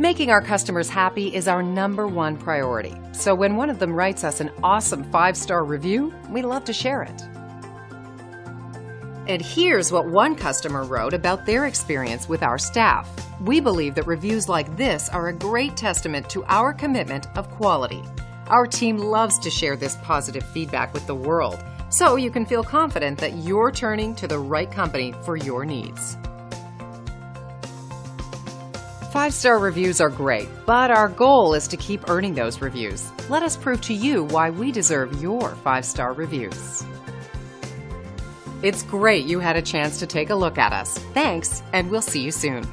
Making our customers happy is our number one priority. So when one of them writes us an awesome five star review, we love to share it. And here's what one customer wrote about their experience with our staff. We believe that reviews like this are a great testament to our commitment of quality. Our team loves to share this positive feedback with the world, so you can feel confident that you're turning to the right company for your needs. Five star reviews are great, but our goal is to keep earning those reviews. Let us prove to you why we deserve your five star reviews. It's great you had a chance to take a look at us. Thanks, and we'll see you soon.